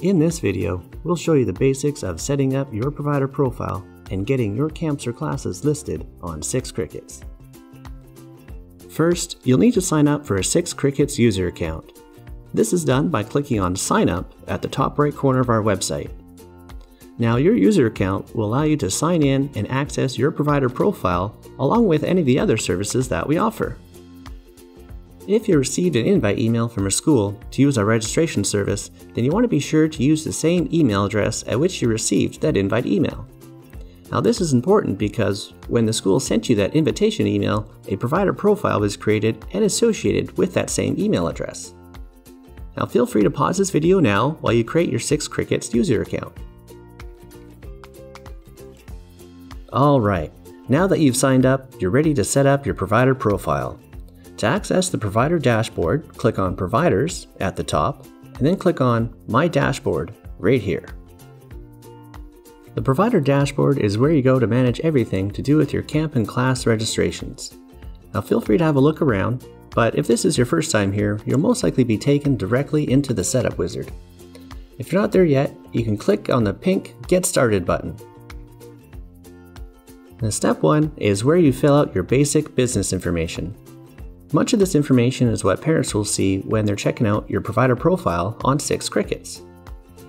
In this video, we'll show you the basics of setting up your provider profile and getting your camps or classes listed on 6 Crickets. First, you'll need to sign up for a 6 Crickets user account. This is done by clicking on Sign Up at the top right corner of our website. Now, your user account will allow you to sign in and access your provider profile along with any of the other services that we offer. If you received an invite email from a school to use our registration service, then you want to be sure to use the same email address at which you received that invite email. Now, this is important because when the school sent you that invitation email, a provider profile was created and associated with that same email address. Now, feel free to pause this video now while you create your 6 Crickets user account. Alright, now that you've signed up, you're ready to set up your provider profile. To access the provider dashboard, click on Providers at the top, and then click on My Dashboard right here. The provider dashboard is where you go to manage everything to do with your camp and class registrations. Now feel free to have a look around, but if this is your first time here, you'll most likely be taken directly into the setup wizard. If you're not there yet, you can click on the pink Get Started button. Now step 1 is where you fill out your basic business information. Much of this information is what parents will see when they're checking out your provider profile on 6 Crickets.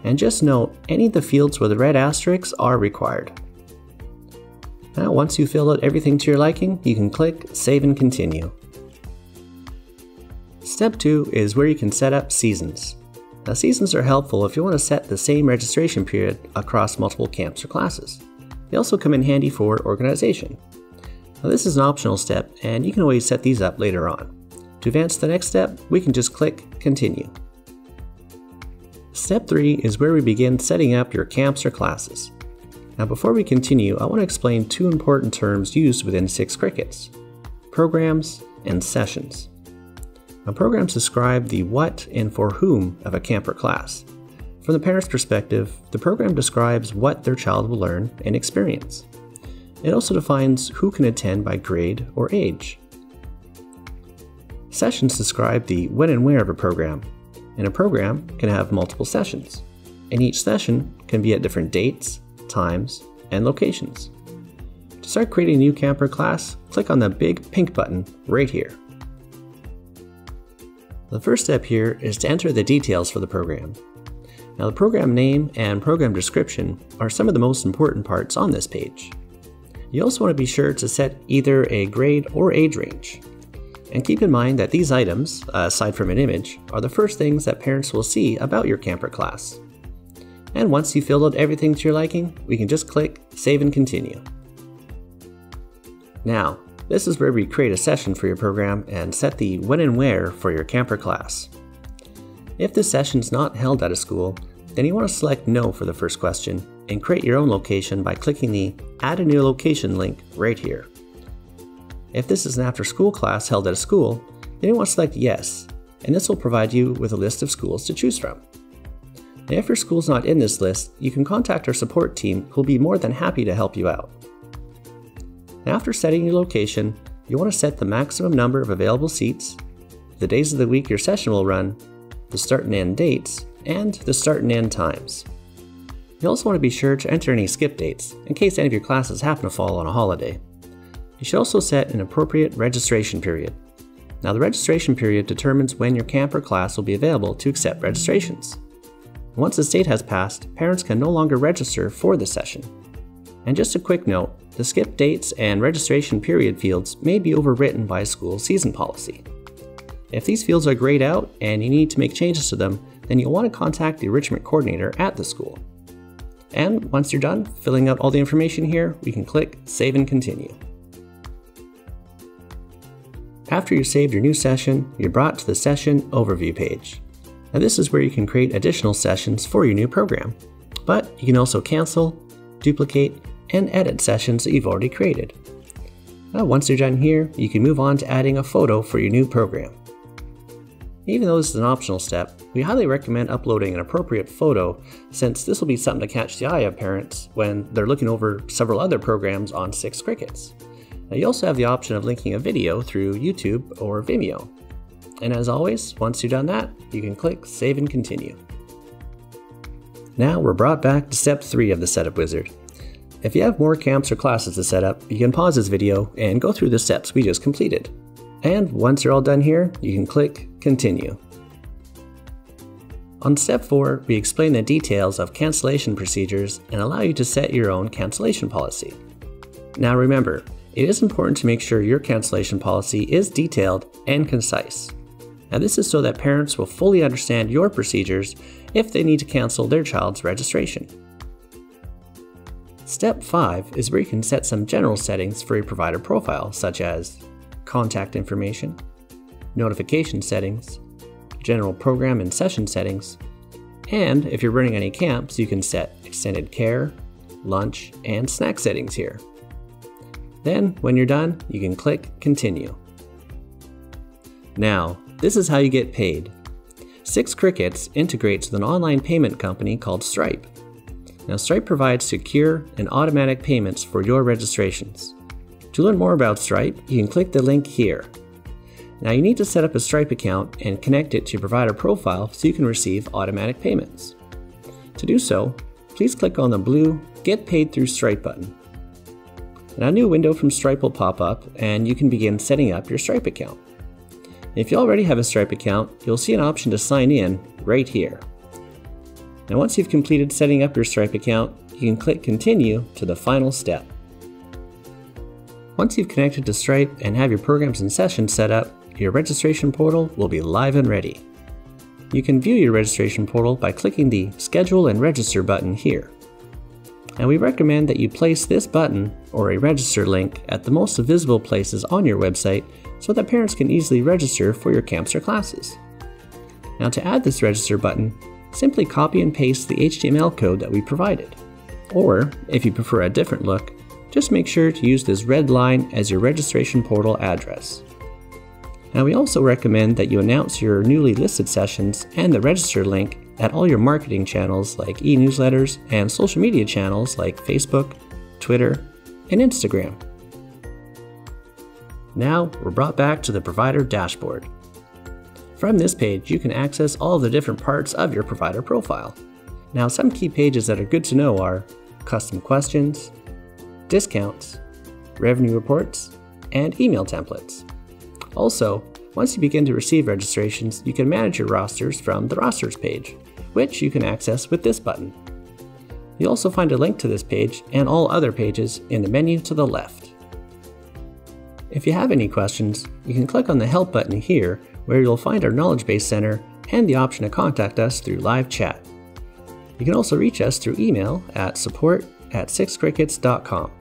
And just note, any of the fields with the red asterisks are required. Now once you've filled out everything to your liking, you can click Save and Continue. Step 2 is where you can set up seasons. Now seasons are helpful if you want to set the same registration period across multiple camps or classes. They also come in handy for organization. Now this is an optional step and you can always set these up later on. To advance to the next step, we can just click Continue. Step 3 is where we begin setting up your camps or classes. Now before we continue, I want to explain two important terms used within 6 Crickets. Programs and Sessions. Now programs describe the what and for whom of a camp or class. From the parent's perspective, the program describes what their child will learn and experience. It also defines who can attend by grade or age. Sessions describe the when and where of a program, and a program can have multiple sessions, and each session can be at different dates, times, and locations. To start creating a new camper class, click on the big pink button right here. The first step here is to enter the details for the program. Now the program name and program description are some of the most important parts on this page. You also want to be sure to set either a grade or age range. And keep in mind that these items, aside from an image, are the first things that parents will see about your camper class. And once you've filled out everything to your liking, we can just click Save and Continue. Now, this is where we create a session for your program and set the when and where for your camper class. If the session is not held at a school, then you want to select No for the first question and create your own location by clicking the Add a New Location link right here. If this is an after school class held at a school, then you want to select Yes, and this will provide you with a list of schools to choose from. Now, if your school's not in this list, you can contact our support team who will be more than happy to help you out. After setting your location, you want to set the maximum number of available seats, the days of the week your session will run, the start and end dates, and the start and end times. You also want to be sure to enter any skip dates, in case any of your classes happen to fall on a holiday. You should also set an appropriate registration period. Now the registration period determines when your camp or class will be available to accept registrations. Once the date has passed, parents can no longer register for the session. And just a quick note, the skip dates and registration period fields may be overwritten by school season policy. If these fields are grayed out and you need to make changes to them, then you'll want to contact the enrichment coordinator at the school. And once you're done filling out all the information here, we can click Save and Continue. After you've saved your new session, you're brought to the Session Overview page. Now this is where you can create additional sessions for your new program, but you can also cancel, duplicate, and edit sessions that you've already created. Now once you're done here, you can move on to adding a photo for your new program. Even though this is an optional step, we highly recommend uploading an appropriate photo since this will be something to catch the eye of parents when they're looking over several other programs on 6 Crickets. Now you also have the option of linking a video through YouTube or Vimeo. And as always, once you've done that, you can click Save and Continue. Now we're brought back to step 3 of the setup wizard. If you have more camps or classes to set up, you can pause this video and go through the steps we just completed. And once you're all done here, you can click Continue. On step 4, we explain the details of cancellation procedures and allow you to set your own cancellation policy. Now remember, it is important to make sure your cancellation policy is detailed and concise. Now this is so that parents will fully understand your procedures if they need to cancel their child's registration. Step 5 is where you can set some general settings for your provider profile such as contact information, notification settings, general program and session settings, and if you're running any camps, you can set extended care, lunch, and snack settings here. Then, when you're done, you can click Continue. Now, this is how you get paid. Six Crickets integrates with an online payment company called Stripe. Now, Stripe provides secure and automatic payments for your registrations. To learn more about Stripe, you can click the link here. Now you need to set up a Stripe account and connect it to your provider profile so you can receive automatic payments. To do so, please click on the blue Get Paid Through Stripe button. A new window from Stripe will pop up and you can begin setting up your Stripe account. If you already have a Stripe account, you'll see an option to sign in right here. Now once you've completed setting up your Stripe account, you can click Continue to the final step. Once you've connected to Stripe and have your programs and sessions set up, your registration portal will be live and ready. You can view your registration portal by clicking the Schedule and Register button here. And we recommend that you place this button or a register link at the most visible places on your website so that parents can easily register for your camps or classes. Now to add this register button, simply copy and paste the HTML code that we provided. Or, if you prefer a different look, just make sure to use this red line as your registration portal address. Now we also recommend that you announce your newly listed sessions and the register link at all your marketing channels like e-newsletters and social media channels like Facebook, Twitter, and Instagram. Now we're brought back to the provider dashboard. From this page, you can access all the different parts of your provider profile. Now some key pages that are good to know are custom questions, discounts, revenue reports, and email templates. Also, once you begin to receive registrations, you can manage your rosters from the Rosters page, which you can access with this button. You'll also find a link to this page and all other pages in the menu to the left. If you have any questions, you can click on the Help button here where you'll find our Knowledge Base Center and the option to contact us through live chat. You can also reach us through email at support at sixcrickets.com.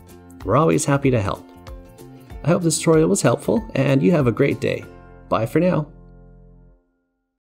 We're always happy to help. I hope this tutorial was helpful and you have a great day. Bye for now.